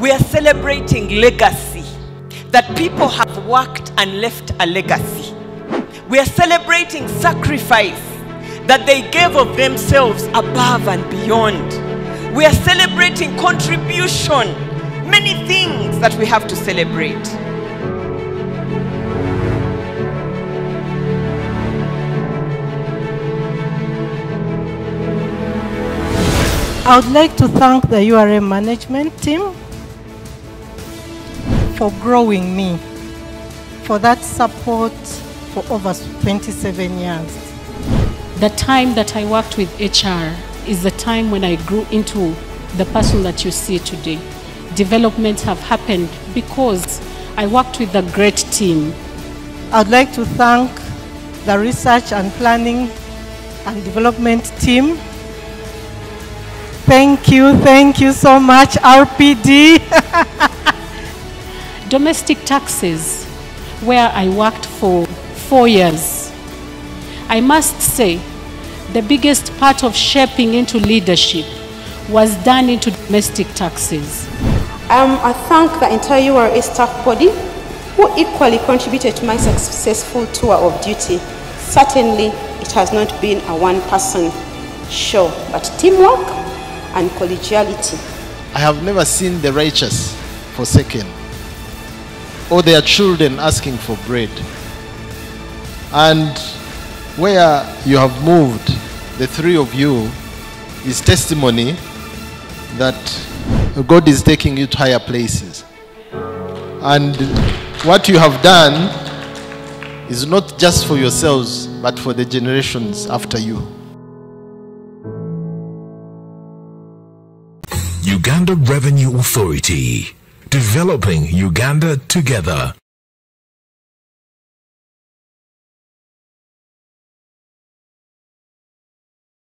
We are celebrating legacy. That people have worked and left a legacy. We are celebrating sacrifice. That they gave of themselves above and beyond. We are celebrating contribution. Many things that we have to celebrate. I would like to thank the URA management team for growing me, for that support for over 27 years. The time that I worked with HR is the time when I grew into the person that you see today. Developments have happened because I worked with a great team. I would like to thank the research and planning and development team. Thank you, thank you so much, RPD. Domestic taxes, where I worked for four years. I must say, the biggest part of shaping into leadership was done into domestic taxes. Um, I thank the entire URA staff body who equally contributed to my successful tour of duty. Certainly, it has not been a one-person show, but teamwork and collegiality. I have never seen the righteous forsaken or their children asking for bread. And where you have moved, the three of you, is testimony that God is taking you to higher places. And what you have done is not just for yourselves, but for the generations after you. Uganda Revenue Authority, developing Uganda together.